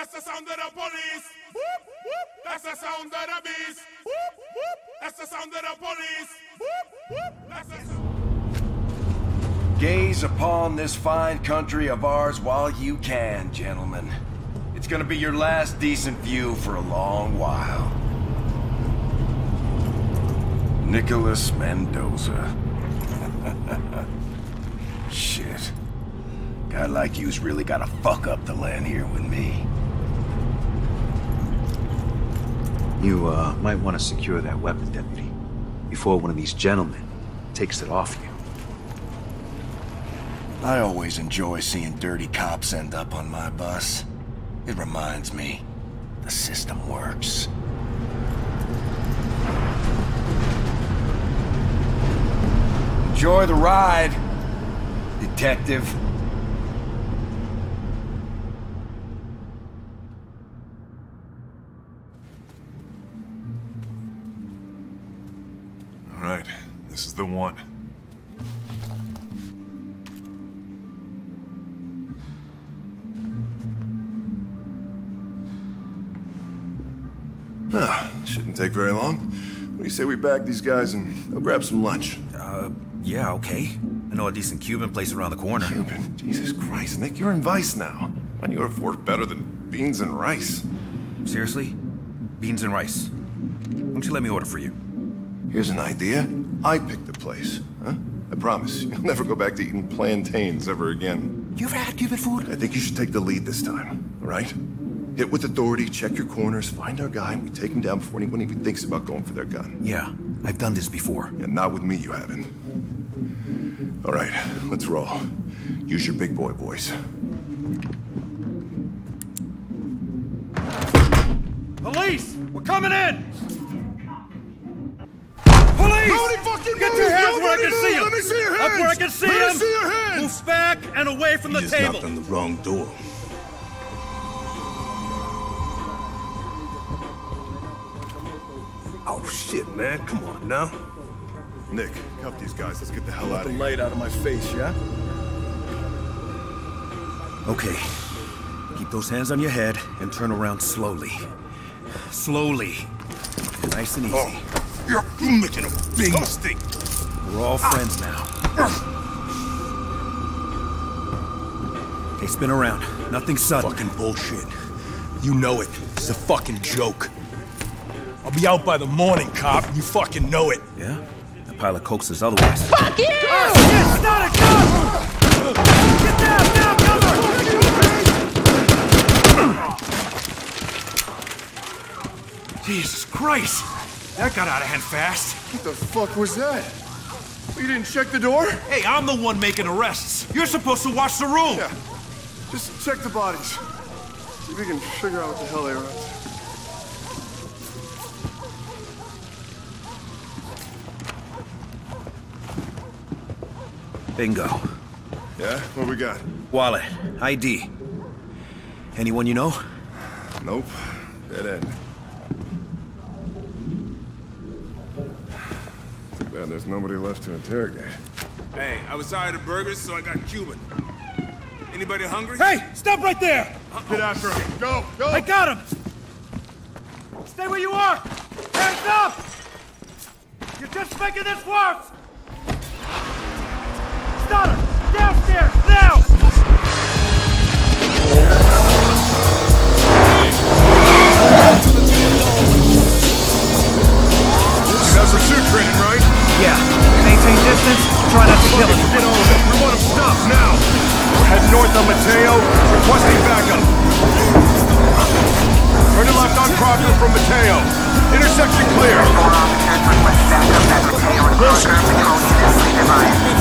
That's the sound of the police. Whoop, whoop. That's the sound of the beast. Whoop, whoop. That's the sound of the police. Whoop, whoop. That's the sound. Gaze upon this fine country of ours while you can, gentlemen. It's gonna be your last decent view for a long while. Nicholas Mendoza. Shit. Guy like you's really gotta fuck up the land here with me. You, uh, might want to secure that weapon, Deputy, before one of these gentlemen takes it off you. I always enjoy seeing dirty cops end up on my bus. It reminds me, the system works. Enjoy the ride, detective. This is the one. Ah, shouldn't take very long. What do you say we bag these guys and go grab some lunch? Uh, yeah, okay. I know a decent Cuban place around the corner. Cuban? Jesus Christ, Nick, you're in Vice now. Why do you afford better than beans and rice? Seriously? Beans and rice. Why don't you let me order for you? Here's an idea. I picked the place, huh? I promise, you'll never go back to eating plantains ever again. You ever had Cuban food? I think you should take the lead this time, all right? Hit with authority, check your corners, find our guy, and we take him down before anyone even thinks about going for their gun. Yeah, I've done this before. Yeah, not with me, you haven't. All right, let's roll. Use your big boy voice. Police! We're coming in! Police! Nobody fucking Get your hands where I can see them! Let me see your Up where I can see Let me them! see your hands! Move back and away from the just table! knocked on the wrong door. Oh shit, man. Come on now. Nick, cuff these guys. Let's get the hell out of here. The light out of my face, yeah? Okay. Keep those hands on your head and turn around slowly. Slowly. Nice and easy. Oh, you're making a big mistake. We're all friends now. Hey, spin around. Nothing sudden. Fucking bullshit. You know it. It's a fucking joke. I'll be out by the morning, cop. You fucking know it. Yeah? The pilot coaxes otherwise. Fuck you! It's not a gun! Get down, down, cover! Jesus Christ! That got out of hand fast. What the fuck was that? You didn't check the door? Hey, I'm the one making arrests. You're supposed to watch the room. Yeah. Just check the bodies. See if we can figure out what the hell they were up to. Bingo. Yeah? What we got? Wallet. ID. Anyone you know? Nope. Dead end. Too bad there's nobody left to interrogate. Hey, I was tired of burgers, so I got Cuban. Anybody hungry? Hey, stop right there! Get after him. Go! Go! I got him! Stay where you are! Hands up! You're just making this worse! Stoddard! Downstairs, Yeah. Maintain distance. Try not to kill him. Get on. We want him stopped now. We're heading north on Mateo. Requesting backup. Turning left on Crocker from Mateo. Intersection clear. You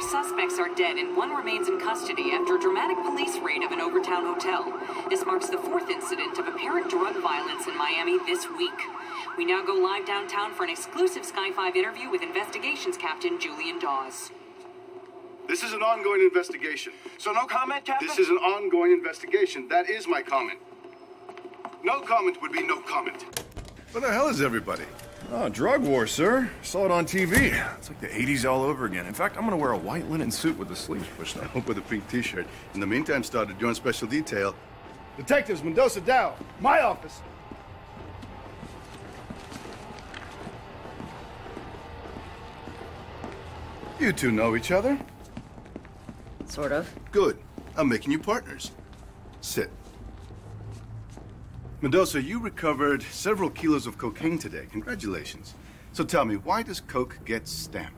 Five suspects are dead and one remains in custody after a dramatic police raid of an Overtown hotel. This marks the fourth incident of apparent drug violence in Miami this week. We now go live downtown for an exclusive Sky 5 interview with investigations captain Julian Dawes. This is an ongoing investigation. So no comment, Captain? This is an ongoing investigation. That is my comment. No comment would be no comment. What the hell is everybody? Oh, drug war, sir. Saw it on TV. It's like the 80s all over again. In fact, I'm gonna wear a white linen suit with the sleeves pushed up. Hope with a pink t-shirt. In the meantime, started joint special detail. Detectives Mendoza Dao, my office. You two know each other? Sort of. Good. I'm making you partners. Sit. Mendoza, you recovered several kilos of cocaine today. Congratulations. So tell me, why does coke get stamped?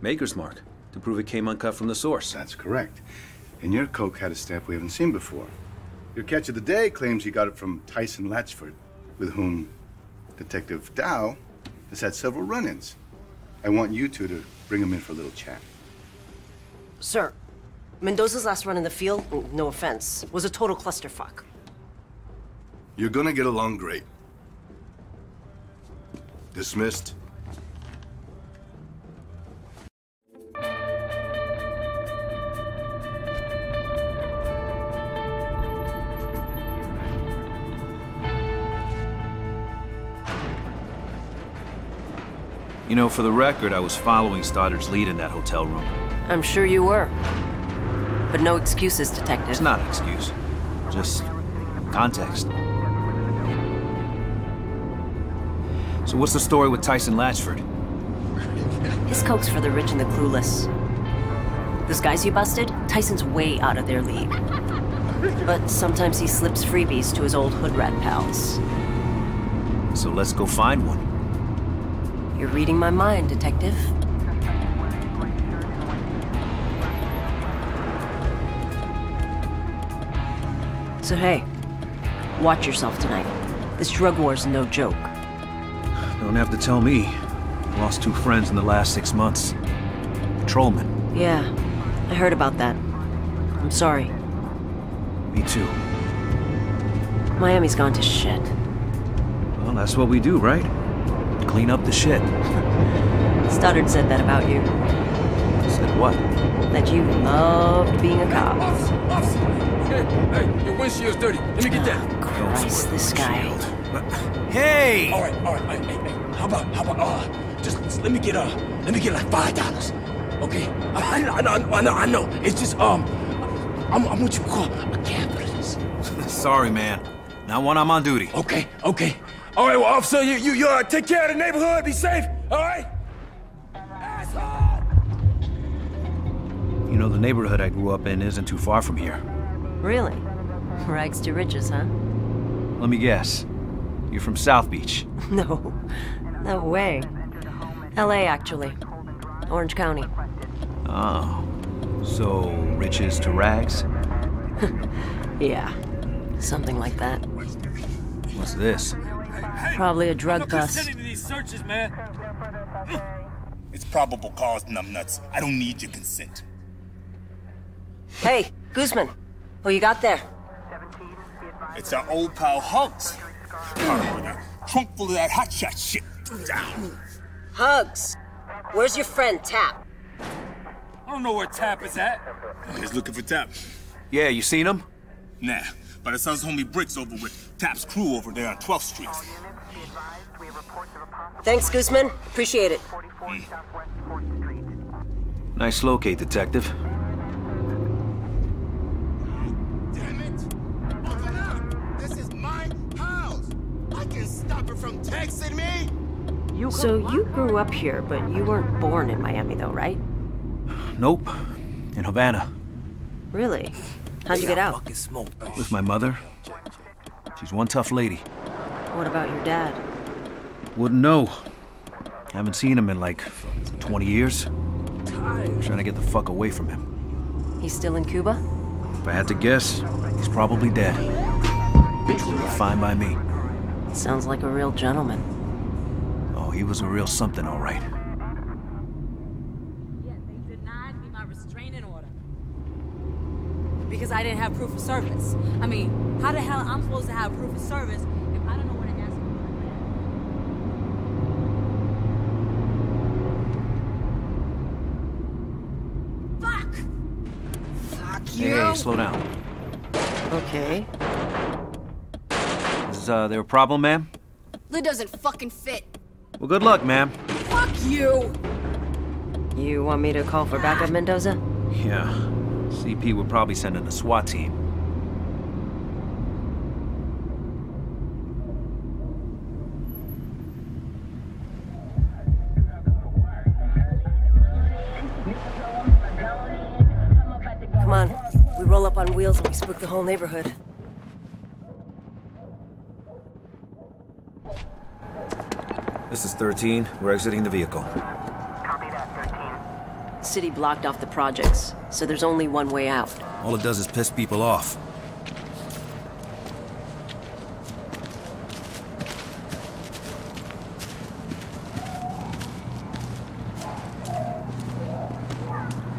Maker's Mark, to prove it came uncut from the source. That's correct. And your coke had a stamp we haven't seen before. Your catch of the day claims you got it from Tyson Latchford, with whom Detective Dao has had several run-ins. I want you two to bring him in for a little chat. Sir, Mendoza's last run in the field, no offense, was a total clusterfuck. You're gonna get along great. Dismissed. You know, for the record, I was following Stoddard's lead in that hotel room. I'm sure you were. But no excuses, Detective. It's not an excuse. Just context. So what's the story with Tyson Latchford? His coke's for the rich and the clueless. Those guys you busted, Tyson's way out of their league. But sometimes he slips freebies to his old hood rat pals. So let's go find one. You're reading my mind, Detective. So hey, watch yourself tonight. This drug war's no joke. Don't have to tell me. Lost two friends in the last six months. Patrolmen. Yeah, I heard about that. I'm sorry. Me too. Miami's gone to shit. Well, that's what we do, right? Clean up the shit. Stoddard said that about you. Said what? That you loved being a cop. Hey, hey, your windshield's dirty. Let me get oh, that. Christ, this guy. Hey! All right, all right. Hey, hey, hey. How about, how about, uh, just, just let me get, uh, let me get like five dollars. Okay? I, I, know, I know, I know. It's just, um, I'm, I'm what you call a capitalist. Sorry, man. Not when I'm on duty. Okay, okay. All right, well, officer, you, you, you, uh, take care of the neighborhood. Be safe, all right? Asshole! You know, the neighborhood I grew up in isn't too far from here. Really? Rags to riches, huh? Let me guess. You're from South Beach. No. No way. LA, actually. Orange County. Oh. So, riches to rags? Yeah. Something like that. What's this? Probably a drug bust. to these searches, man. It's probable cause, numbnuts. I don't need your consent. Hey, Guzman. Who you got there? It's our old pal Hugs. Got him with a trunk full of that hotshot shit. Down. Hugs. Where's your friend, Tap? I don't know where Tap is at. He's looking for Tap. Yeah, you seen him? Nah, but it sounds his homie Bricks over with Tap's crew over there on 12th Street. Thanks, Guzman. Appreciate it. Nice locate, detective. Damn it! Open up! This is my house! I can stop her from texting me! So you grew up here, but you weren't born in Miami, though, right? Nope. In Havana. Really? How'd you get out? With my mother. She's one tough lady. What about your dad? Wouldn't know. Haven't seen him in like 20 years. Trying to get the fuck away from him. He's still in Cuba? If I had to guess, he's probably dead. Fine by me. Sounds like a real gentleman. He was a real something, all right. Yet they denied me my restraining order. Because I didn't have proof of service. I mean, how the hell I'm supposed to have proof of service if I don't know what to ask Fuck! Fuck you! Hey, slow down. Okay. Is uh, there a problem, ma'am? Lid doesn't fucking fit. Well, good luck, ma'am. Fuck you! You want me to call for backup, Mendoza? Yeah. CP would probably send in a SWAT team. Come on. We roll up on wheels and we spook the whole neighborhood. This is 13. We're exiting the vehicle. Copy that, 13. City blocked off the projects, so there's only one way out. All it does is piss people off.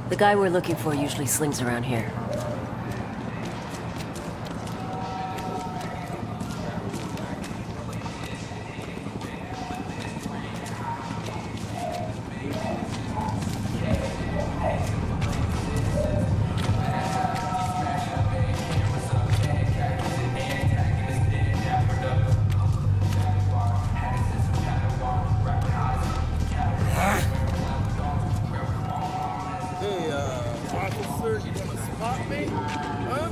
The guy we're looking for usually slings around here. Hey, uh, officer, you gonna spot me? Huh?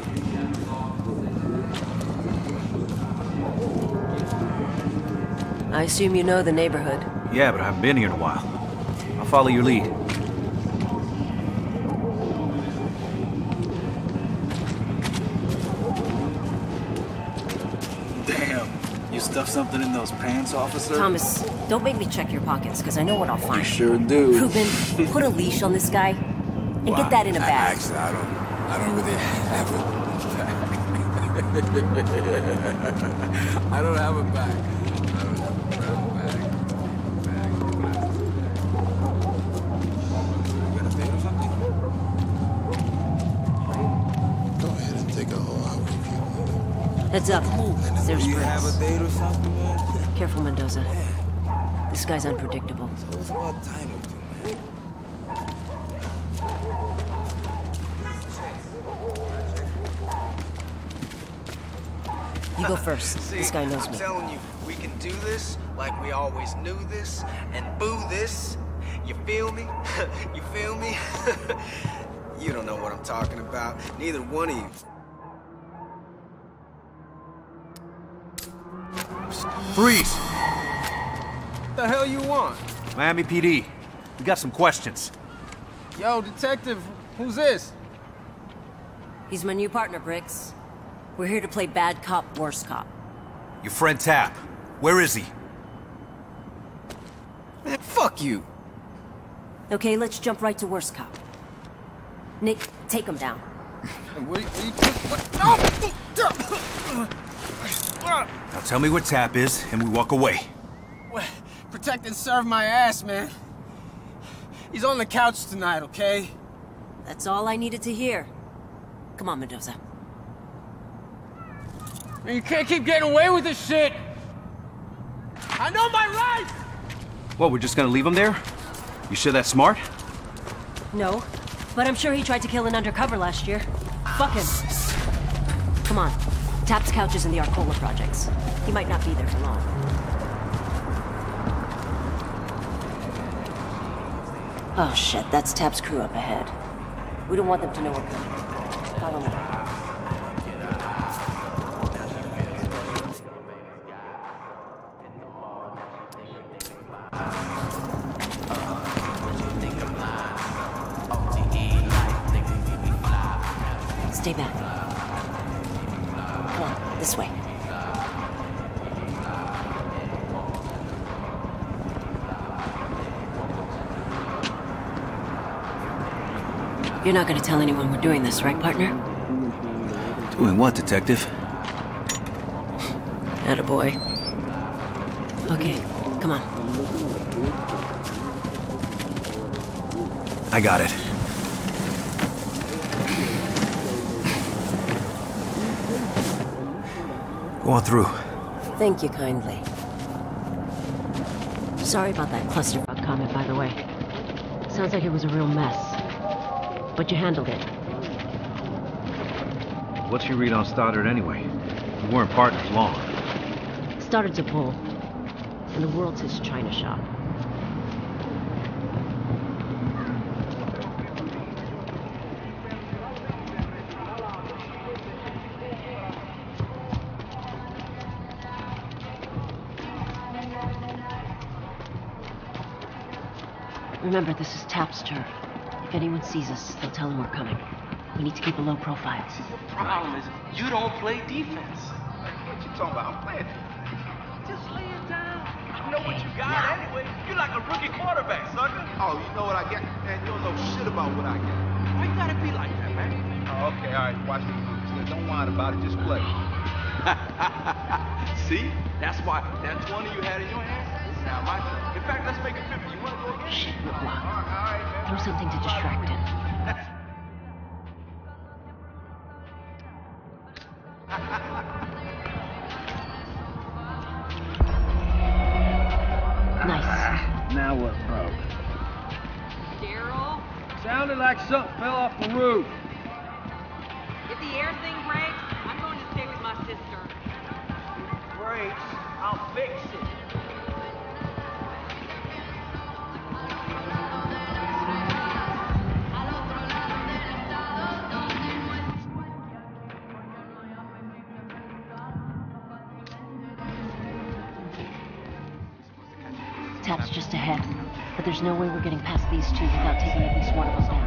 I assume you know the neighborhood. Yeah, but I haven't been here in a while. I'll follow your lead. Damn. You stuffed something in those pants, officer? Thomas, don't make me check your pockets, because I know what I'll find. You sure do. Ruben, put a leash on this guy and get that in a bag. Actually, I don't. I don't really have a bag. I don't have a bag. I don't have a brown bag. You got a date or something? Go ahead and take a whole hour if you Heads up. There's Do you have a date or something, man? Careful, Mendoza. This guy's unpredictable. It's about time or two, man. You go first. See, This guy knows I'm me. telling you, we can do this like we always knew this, and boo this. You feel me? you feel me? you don't know what I'm talking about. Neither one of you. Freeze! What the hell you want? Miami PD. We got some questions. Yo, detective, who's this? He's my new partner, Bricks. We're here to play bad cop, worst cop. Your friend Tap. Where is he? Man, fuck you. Okay, let's jump right to worst cop. Nick, take him down. What, what, what, what? No! Now tell me where Tap is, and we walk away. Well, protect and serve my ass, man. He's on the couch tonight, okay? That's all I needed to hear. Come on, Mendoza. You can't keep getting away with this shit! I know my rights! What, we're just gonna leave him there? You sure that's smart? No, but I'm sure he tried to kill an undercover last year. Fuck him. Come on. Tap's couch is in the Arcola projects. He might not be there for long. Oh shit, that's Tap's crew up ahead. We don't want them to know we're coming. Follow me. Not gonna tell anyone we're doing this, right, partner? Doing what, detective? Attaboy. Okay, come on. I got it. Go on through. Thank you kindly. Sorry about that clusterfuck comment, by the way. Sounds like it was a real mess. But you handled it. What's your read on Stoddard anyway? We weren't partners long. Stoddard's a pull. And the world's his china shop. Remember, this is Tap's turf. If anyone sees us, they'll tell them we're coming. We need to keep a low profile. The Problem is, you don't play defense. What you talking about? I'm playing. Just lay it down. You know what you got anyway. You're like a rookie quarterback, sucker. Oh, you know what I get? Man, you don't know shit about what I get. Why you gotta be like that, man? Oh, okay, all right. Watch me move. Don't whine about it. Just play. See? That's why that 20 you had in your hand is now my turn. In fact, let's make it 50. You wanna go again? Shit, look loud. Throw something to distract him. Nice. Now what broke? Daryl, Sounded like something fell off the roof. There's no way we're getting past these two without taking at least one of them down.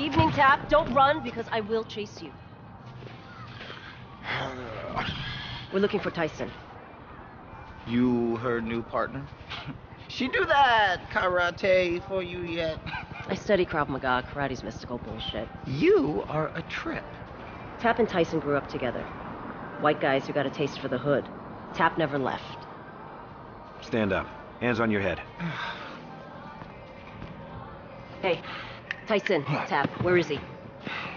Evening, Tap. Don't run because I will chase you. We're looking for Tyson. You her new partner? she do that karate for you yet? I study Krav Maga. Karate's mystical bullshit. You are a trip. Tap and Tyson grew up together. White guys who got a taste for the hood. Tap never left. Stand up. Hands on your head. Hey, Tyson, Tap, where is he?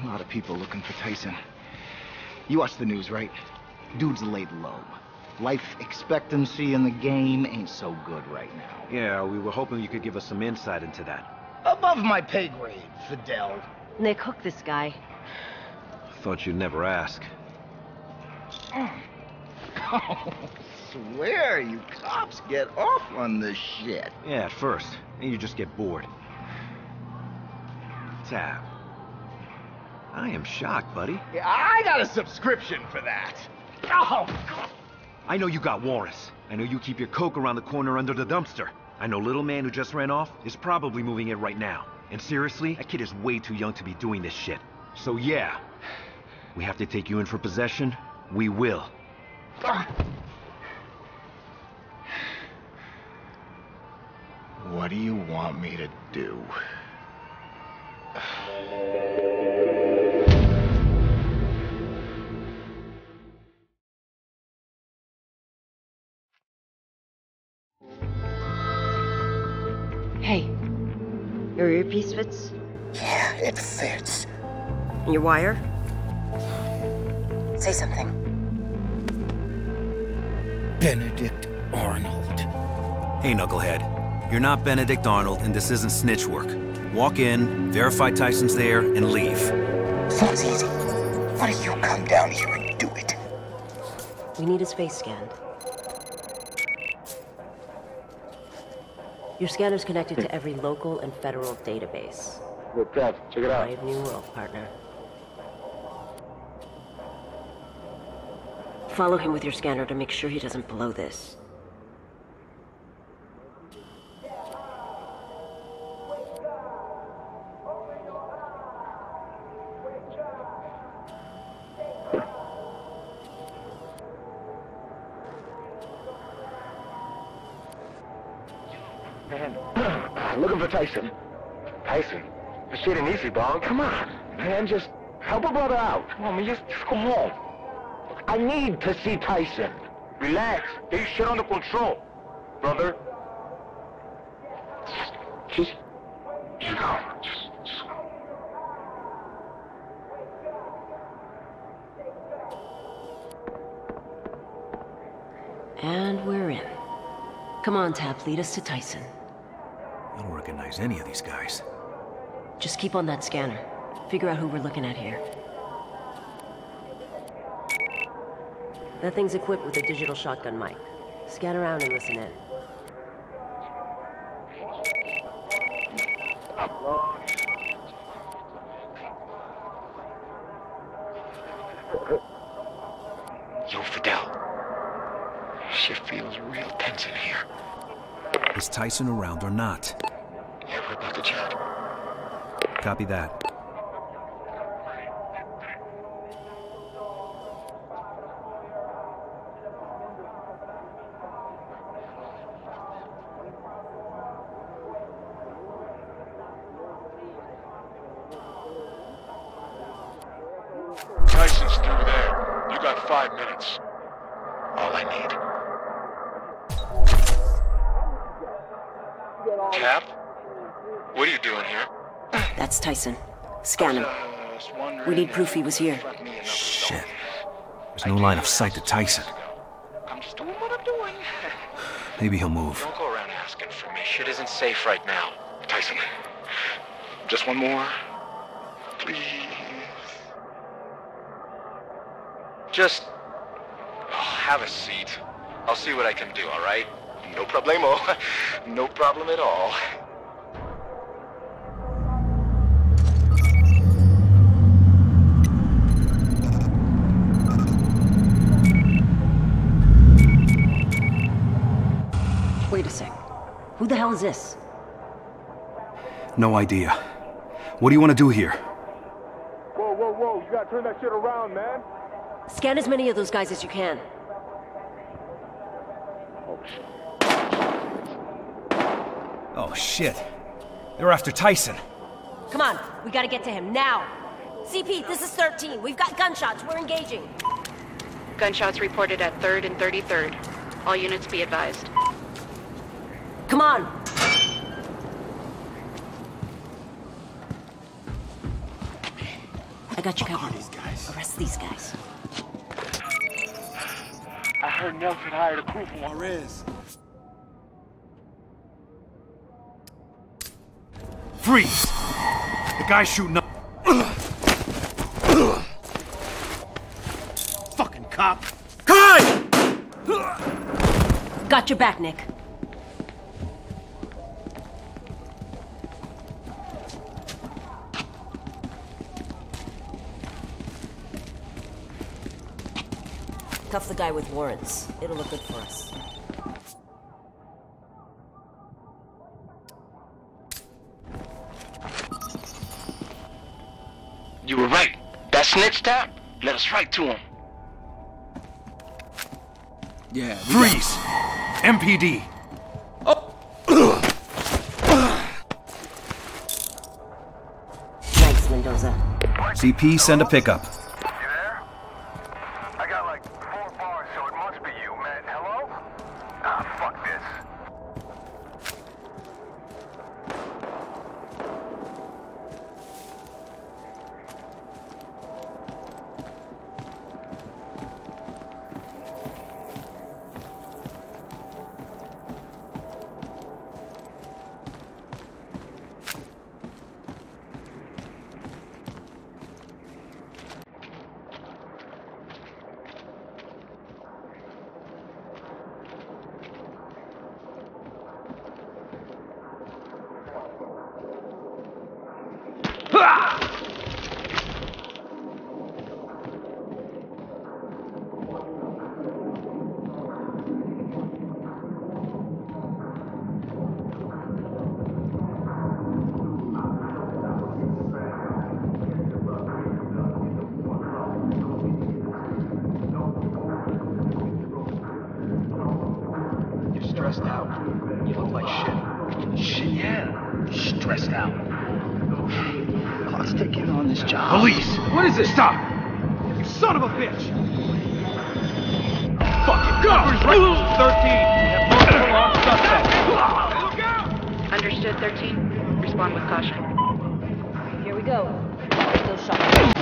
A lot of people looking for Tyson. You watch the news, right? Dude's laid low. Life expectancy in the game ain't so good right now. Yeah, we were hoping you could give us some insight into that. Above my pay grade, Fidel. Nick, hook this guy. Thought you'd never ask. Oh, swear you cops get off on this shit. Yeah, at first. And you just get bored. Tap. I am shocked, buddy. Yeah, I got a subscription for that. Oh, God. I know you got warrants. I know you keep your coke around the corner under the dumpster. I know little man who just ran off is probably moving it right now. And seriously, that kid is way too young to be doing this shit. So yeah, we have to take you in for possession. We will. What do you want me to do? Hey, your earpiece fits? Yeah, it fits. Your wire? Say something. Benedict Arnold. Hey, Knucklehead. You're not Benedict Arnold, and this isn't snitch work. Walk in, verify Tyson's there, and leave. Sounds easy. Why don't you come down here and do it? We need his face scanned. Your scanner's connected to every local and federal database. Look, Kev, check it out. Brave new world, partner. Follow him with your scanner to make sure he doesn't blow this. Man, just help a brother out. Come on, man, just, just come home. I need to see Tyson. Relax. Get your shit under control, brother. Just, you go. Just, just And we're in. Come on, Tap, lead us to Tyson. I don't recognize any of these guys. Just keep on that scanner. Figure out who we're looking at here. That thing's equipped with a digital shotgun mic. Scan around and listen in. Yo, Fidel. Shit feels real tense in here. Is Tyson around or not? Yeah, we're about to chat. Copy that. Proof he was here. Shit. There's no line of sight to Tyson. I'm just doing what I'm doing. Maybe he'll move. Don't go around asking for me. Shit isn't safe right now. Tyson. Just one more. Please. Just oh, have a seat. I'll see what I can do, all right? No problemo. No problem at all. Wait a sec. Who is this? No idea. What do you want to do here? Whoa, whoa, whoa. You gotta turn that shit around, man. Scan as many of those guys as you can. Oh, shit. They're after Tyson. Come on, we gotta get to him now. CP, this is 13. We've got gunshots. We're engaging. Gunshots reported at 3rd and 33rd. All units be advised. Come on. Got you covered. Arrest these guys. I heard Nelson hired a crew from Juarez. Freeze! The guy's shooting up. Fucking cop. Khai! Got your back, Nick. Cuff the guy with warrants. It'll look good for us. You were right. That snitch tap led us right to him. Yeah. Freeze! MPD! Oh! Thanks, Mendoza. CP, send a pickup. Go! Right. 13. We have multiple armed suspects. Understood, 13. Respond with caution. Here we go. Still shot.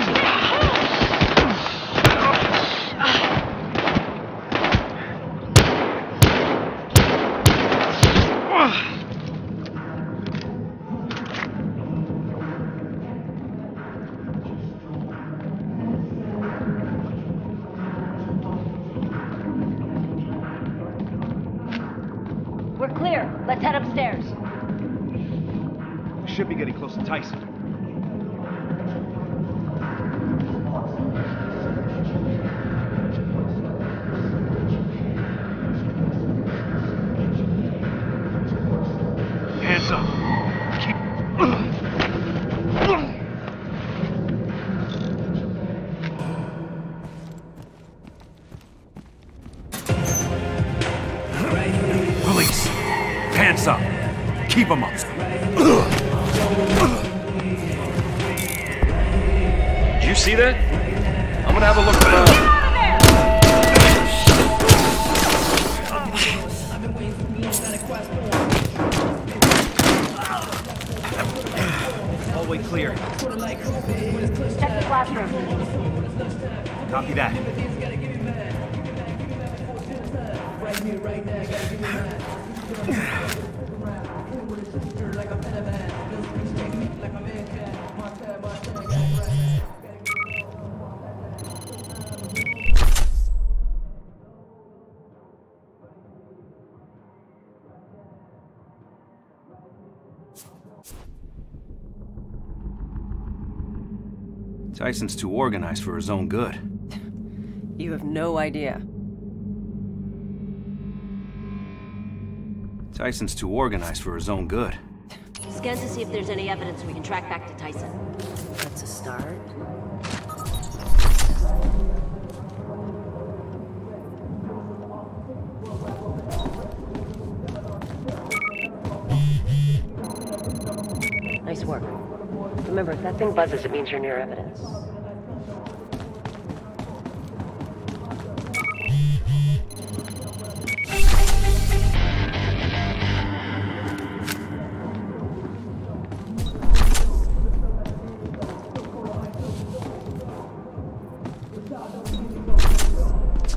You see that? I'm gonna have a look around. Hallway clear. Check the classroom. Copy that. Tyson's too organized for his own good. You have no idea. Tyson's too organized for his own good. Scan to see if there's any evidence we can track back to Tyson. That's a start. Nice work. Remember, if that thing buzzes, it means you're near evidence.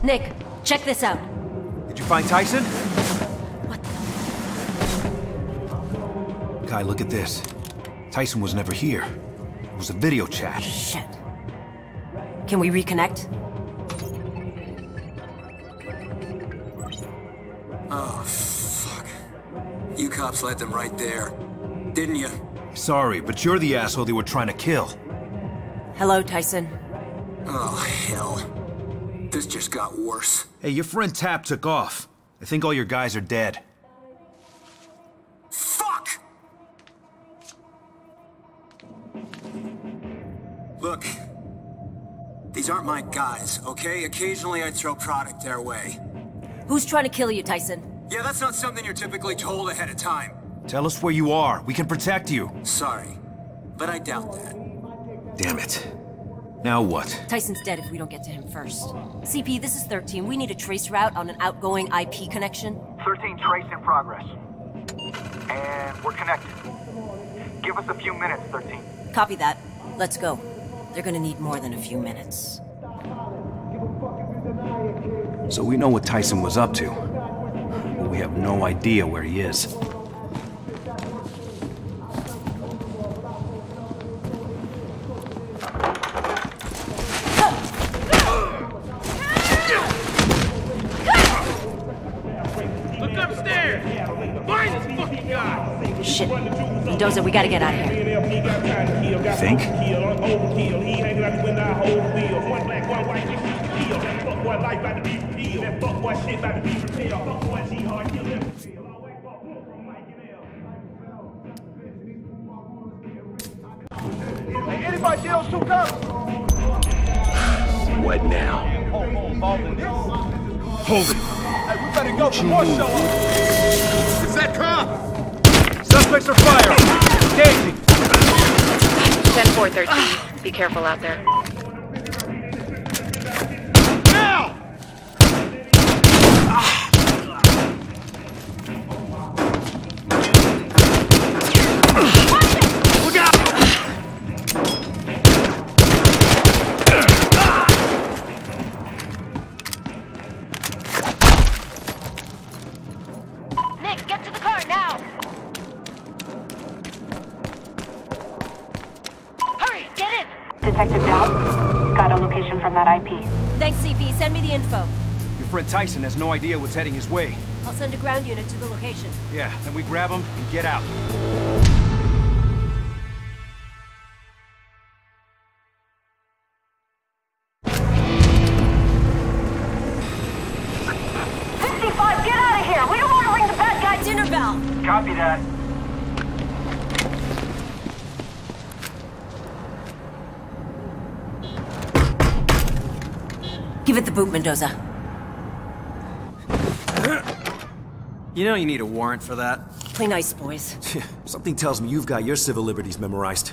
Nick, check this out. Did you find Tyson? Khai, look at this. Tyson was never here. It was a video chat. Shit. Can we reconnect? Oh, fuck. You cops let them right there. Didn't you? Sorry, but you're the asshole they were trying to kill. Hello, Tyson. Oh, hell. This just got worse. Hey, your friend Tap took off. I think all your guys are dead. Look, these aren't my guys, okay? Occasionally I throw product their way. Who's trying to kill you, Tyson? Yeah, that's not something you're typically told ahead of time. Tell us where you are. We can protect you. Sorry, but I doubt that. Damn it. Now what? Tyson's dead if we don't get to him first. CP, this is 13. We need a trace route on an outgoing IP connection. 13 trace in progress. And we're connected. Give us a few minutes, 13. Copy that. Let's go. They're gonna need more than a few minutes. So we know what Tyson was up to. But we have no idea where he is. Look upstairs! Find this fucking guy! Shit. Mendoza, we gotta get out of here. Hey, anybody see those two cops? What now? Involved in this? Hold it! Hey, we better go before show up. Is that cop? Suspects are firing. Engaging. 10-4-13. Be careful out there. Your friend Tyson has no idea what's heading his way. I'll send a ground unit to the location. Yeah, then we grab him and get out. Fifty-five, get out of here! We don't want to ring the bad guy dinner bell! Copy that. Give it the boot, Mendoza. You know you need a warrant for that. Play nice, boys. Something tells me you've got your civil liberties memorized.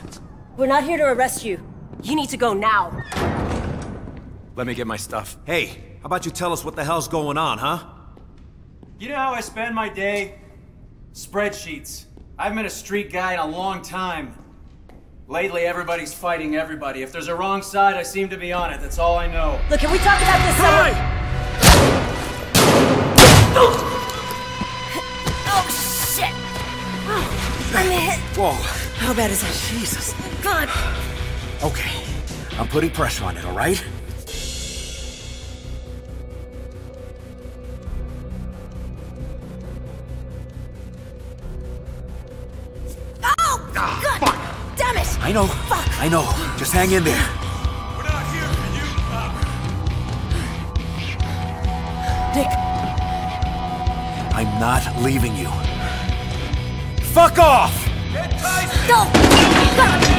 We're not here to arrest you. You need to go now. Let me get my stuff. Hey, how about you tell us what the hell's going on, huh? You know how I spend my day? Spreadsheets. I haven't been a street guy in a long time. Lately, everybody's fighting everybody. If there's a wrong side, I seem to be on it. That's all I know. Look, can we talk about this some Whoa. How bad is that? Jesus. God. Okay. I'm putting pressure on it, all right? Oh! Ah, God! Damn it! I know. Fuck. I know. Just hang in there. We're not here for you, Pop. Dick. I'm not leaving you. Fuck off! Go! God!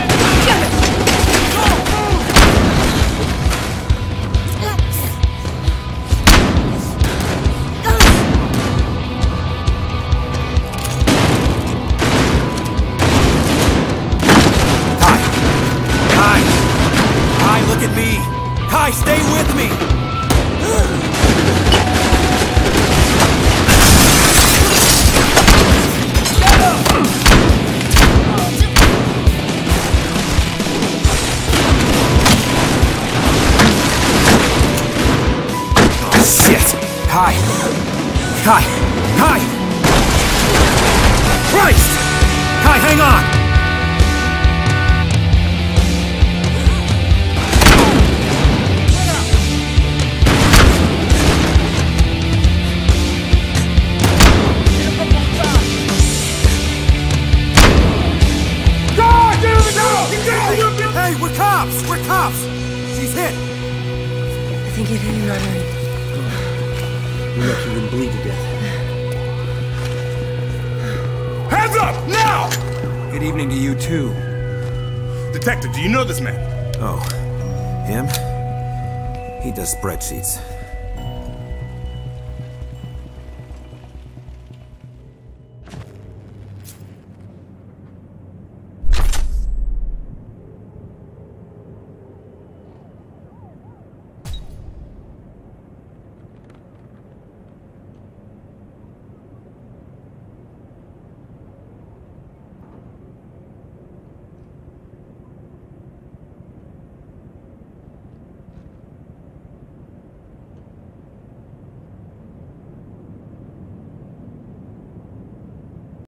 Too. Detective, do you know this man? Oh. Him? He does spreadsheets.